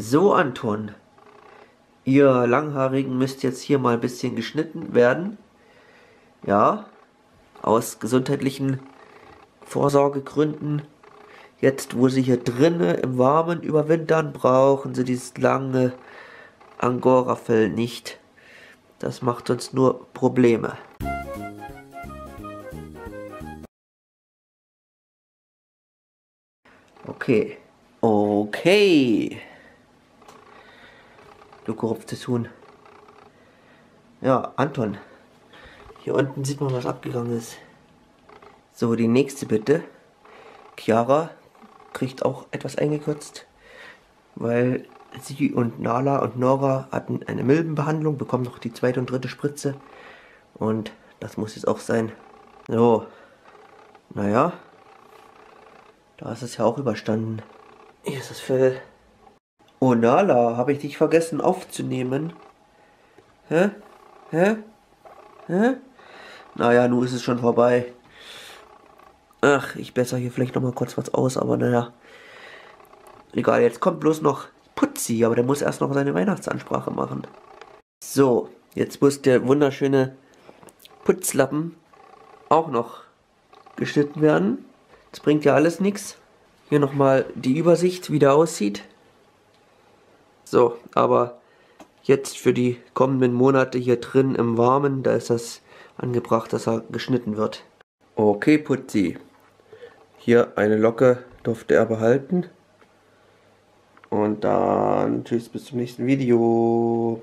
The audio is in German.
So, Anton. Ihr Langhaarigen müsst jetzt hier mal ein bisschen geschnitten werden. Ja, aus gesundheitlichen Vorsorgegründen. Jetzt, wo sie hier drinnen im Warmen überwintern, brauchen sie dieses lange Angora-Fell nicht. Das macht uns nur Probleme. Okay. Okay. Du korruptes Huhn. Ja, Anton. Hier unten sieht man, was abgegangen ist. So, die nächste bitte. Chiara kriegt auch etwas eingekürzt, weil sie und Nala und Nora hatten eine Milbenbehandlung, bekommen noch die zweite und dritte Spritze. Und das muss jetzt auch sein. So. Naja. Da ist es ja auch überstanden. Hier ist das Fell. Oh Nala, habe ich dich vergessen aufzunehmen? Hä? Hä? Hä? Naja, nun ist es schon vorbei. Ach, ich besser hier vielleicht noch mal kurz was aus, aber naja. Egal, jetzt kommt bloß noch Putzi, aber der muss erst noch seine Weihnachtsansprache machen. So, jetzt muss der wunderschöne Putzlappen auch noch geschnitten werden. Das bringt ja alles nichts. Hier nochmal die Übersicht, wie der aussieht. So, aber jetzt für die kommenden Monate hier drin im Warmen, da ist das angebracht, dass er geschnitten wird. Okay, Putzi. Hier eine Locke durfte er behalten. Und dann tschüss bis zum nächsten Video.